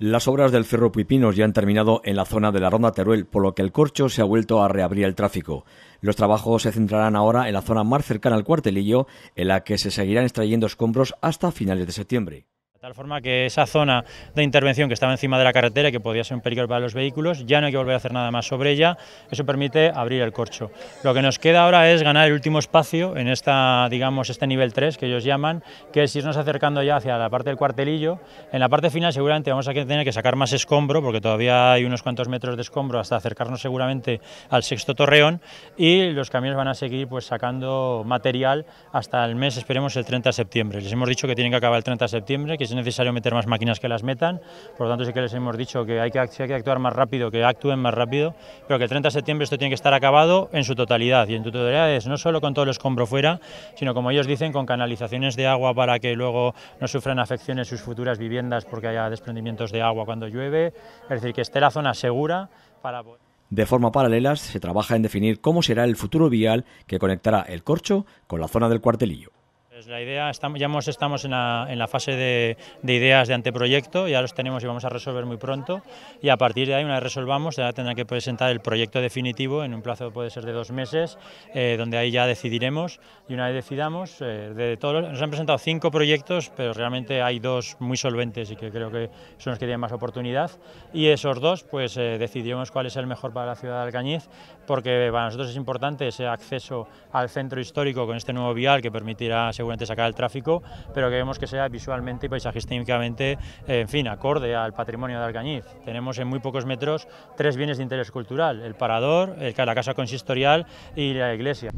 Las obras del Cerro Puipinos ya han terminado en la zona de la Ronda Teruel, por lo que el corcho se ha vuelto a reabrir el tráfico. Los trabajos se centrarán ahora en la zona más cercana al cuartelillo, en la que se seguirán extrayendo escombros hasta finales de septiembre. De tal forma que esa zona de intervención que estaba encima de la carretera que podía ser un peligro para los vehículos, ya no hay que volver a hacer nada más sobre ella, eso permite abrir el corcho. Lo que nos queda ahora es ganar el último espacio en esta, digamos, este nivel 3 que ellos llaman, que es irnos acercando ya hacia la parte del cuartelillo. En la parte final seguramente vamos a tener que sacar más escombro, porque todavía hay unos cuantos metros de escombro hasta acercarnos seguramente al sexto torreón y los camiones van a seguir pues sacando material hasta el mes, esperemos, el 30 de septiembre. Les hemos dicho que tienen que acabar el 30 de septiembre, que es necesario meter más máquinas que las metan, por lo tanto sí que les hemos dicho que hay que, actuar más rápido, que actúen más rápido, pero que el 30 de septiembre esto tiene que estar acabado en su totalidad, y en su totalidad es no solo con todo el escombro fuera, sino como ellos dicen, con canalizaciones de agua para que luego no sufran afecciones sus futuras viviendas porque haya desprendimientos de agua cuando llueve, es decir, que esté la zona segura para... De forma paralela se trabaja en definir cómo será el futuro vial que conectará el corcho con la zona del cuartelillo. Pues la idea, estamos, ya estamos en la, en la fase de, de, ideas de anteproyecto, ya los tenemos y vamos a resolver muy pronto. Y a partir de ahí, una vez resolvamos, ya tendrá que presentar el proyecto definitivo en un plazo puede ser de dos meses, eh, donde ahí ya decidiremos. Y una vez decidamos, eh, de todos nos han presentado cinco proyectos, pero realmente hay dos muy solventes y que creo que son los que tienen más oportunidad. Y esos dos pues eh, decidiremos cuál es el mejor para la ciudad de Alcañiz, porque para nosotros es importante ese acceso al centro histórico con este nuevo vial que permitirá seguramente sacar el tráfico, pero queremos que sea visualmente y paisajísticamente, en fin, acorde al patrimonio de Alcañiz. Tenemos en muy pocos metros tres bienes de interés cultural, el parador, la casa consistorial y la iglesia.